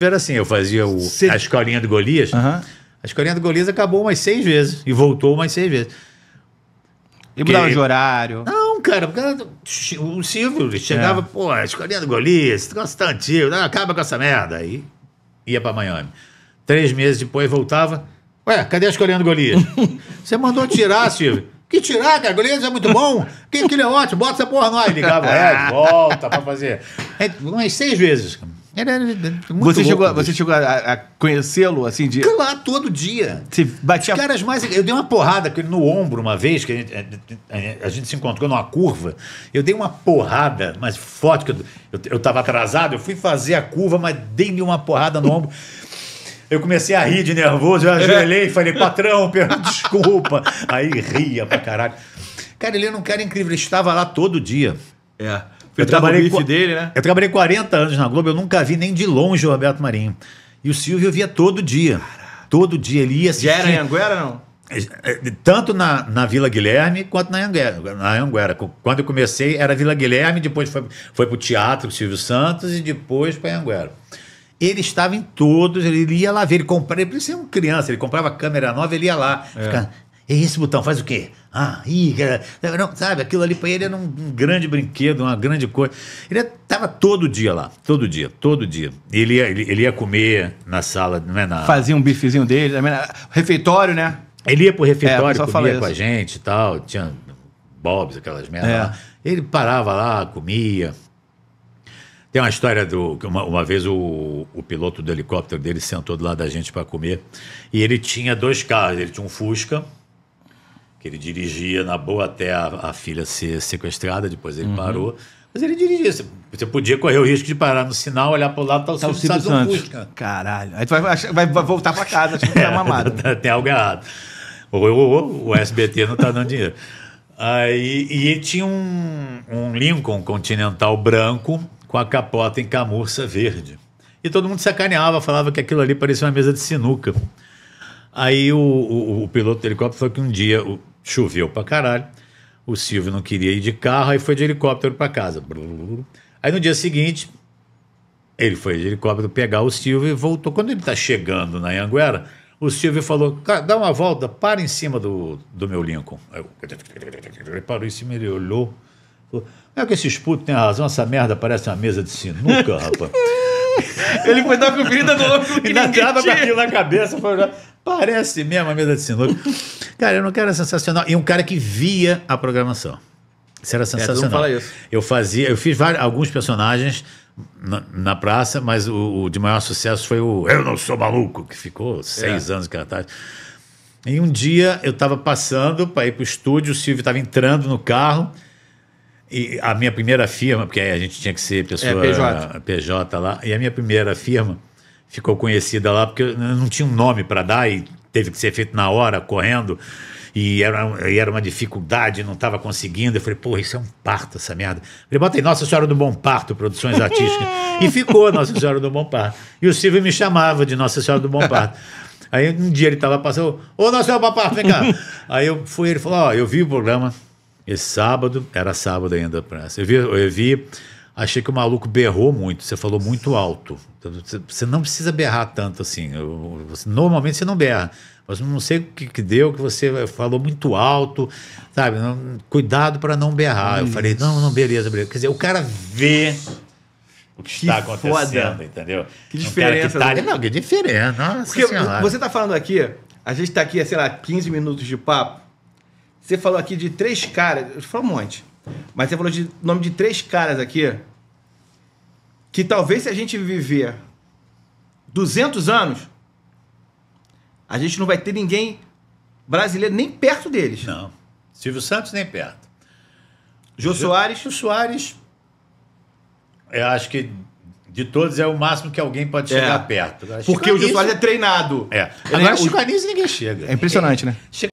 Era assim, eu fazia o, Cê- a escolinha do Golias. Aham. A escolinha do Golias acabou umas seis vezes e voltou umas seis vezes. E mudava Que- de horário. Não, cara, porque o Silvio chegava, É. pô, a escolinha do Golias, negócio tá acaba com essa merda. Aí ia pra Miami. Três meses depois voltava. Ué, cadê a escolinha do Golias? Você mandou tirar, Silvio. Que tirar, cara? Golias é muito bom. Que aquilo é ótimo, bota essa porra nós. Ligava, é, volta pra fazer. É, umas seis vezes. Era, era muito você, louco, chegou, bicho. você chegou a, a conhecê-lo, assim, de... Claro, todo dia. Você batia... Os caras mais. Eu dei uma porrada com ele no ombro uma vez, que a gente, a- a gente se encontrou numa curva. Eu dei uma porrada, mas forte, que eu, eu, eu tava atrasado, eu fui fazer a curva, mas dei-lhe uma porrada no ombro. Eu comecei a rir de nervoso, eu ajoelhei e falei, patrão, desculpa. Aí ria pra caralho. Cara, ele era um cara incrível, ele estava lá todo dia. É. Eu trabalhei com- dele, né? Eu trabalhei 40 anos na Globo, eu nunca vi nem de longe o Roberto Marinho. E o Silvio eu via todo dia. Todo dia ele ia assistir. Já era em Anguera, não? Tanto na, na Vila Guilherme quanto na Anguera, na Anguera. Quando eu comecei era Vila Guilherme, depois foi, foi para o Teatro Silvio Santos e depois para Anguera. Ele estava em todos, ele ia lá ver, ele comprava, ele parecia uma criança, ele comprava câmera nova, ele ia lá. Ficava, e esse botão faz o quê? Ah, ih, não, sabe, aquilo ali para ele era um, um grande brinquedo, uma grande coisa. Ele estava todo dia lá, todo dia, todo dia. Ele ia, ele, ele ia comer na sala, não é na, Fazia um bifezinho dele, também, refeitório, né? ele ia pro É, o refeitório, fala comia com a gente e tal, tinha bobs, aquelas merdas É. lá. Ele parava lá, comia. Tem uma história do. que Uma, uma vez o, o piloto do helicóptero dele sentou do lado da gente para comer. E ele tinha dois carros. Ele tinha um Fusca, que ele dirigia na boa até a, a filha ser sequestrada, depois Uhum. ele parou. Mas ele dirigia. Você, podia correr o risco de parar no sinal, olhar para o lado, tá o Tá Silvio Santos Santos. Fusca. Caralho. Aí tu vai, vai, voltar pra casa, tipo, tá mamado. Tem algo errado. Ou, ou- ou o SBT não está dando dinheiro. Aí, e ele tinha um, um Lincoln Continental branco com a capota em camurça verde. E todo mundo sacaneava, falava que aquilo ali parecia uma mesa de sinuca. Aí o, o- o piloto do helicóptero falou que um dia o- choveu pra caralho, o Silvio não queria ir de carro, aí foi de helicóptero pra casa. Aí no dia seguinte, ele foi de helicóptero pegar o Silvio e voltou. Quando ele está chegando na Anguera, o Silvio falou: "Cara, dá uma volta, para em cima do, do meu Lincoln. Aí eu- Ele parou em cima, ele olhou. Falou, é que esses putos têm razão, essa merda parece uma mesa de sinuca, rapaz. Ele foi dar uma conferida no que Ainda tava com aquilo na cabeça, foi parece mesmo a mesa de sinuca. Cara, eu não quero sensacional. E um cara que via a programação. Isso era mundo sensacional. fala isso. Eu fazia, eu fiz vários, alguns personagens na, na praça, mas o, o de maior sucesso foi o Eu Não Sou Maluco, que ficou seis anos em cartaz. E um dia eu estava passando para ir para o estúdio, o Silvio estava entrando no carro. E a minha primeira firma, porque aí a gente tinha que ser pessoa É, PJ. PJ lá, e a minha primeira firma ficou conhecida lá porque não tinha um nome para dar e teve que ser feito na hora, correndo. E era, e era uma dificuldade, não estava conseguindo. Eu falei, porra, isso é um parto, essa merda. Eu falei, bota aí Nossa Senhora do Bom Parto, Produções Artísticas. e ficou Nossa Senhora do Bom Parto. E o Silvio me chamava de Nossa Senhora do Bom Parto. Aí um dia ele estava passando, ô Nossa Senhora do Bom Parto, vem cá. aí eu fui, ele falou, ó, eu vi o programa esse sábado, era sábado ainda. Eu vi, eu vi, achei que o maluco berrou muito, você falou muito alto. Então, Você, não precisa berrar tanto assim. Eu- você- normalmente você não berra. Mas não sei o que, que deu, que você falou muito alto, sabe? Não- cuidado para não berrar. Eu falei, não, não, beleza, beleza. Quer dizer, o cara vê o que, Que está acontecendo, foda. entendeu? Que Um cara diferença, tá- né? não, que diferença. Nossa Porque senhora. você tá falando aqui, a gente tá aqui, sei lá, 15 minutos de papo. Você falou aqui de três caras, eu falou um monte. Mas você falou de nome de três caras aqui que talvez se a gente viver 200 anos, a gente não vai ter ninguém brasileiro nem perto deles. Não. Silvio Santos nem perto. Jô Soares, O Soares, eu acho que de todos é o máximo que alguém pode chegar É. perto. Agora, porque Chico o Jô Soares é treinado. É. Ele Agora, é o- Chico Anísio ninguém chega. É impressionante, né? Chico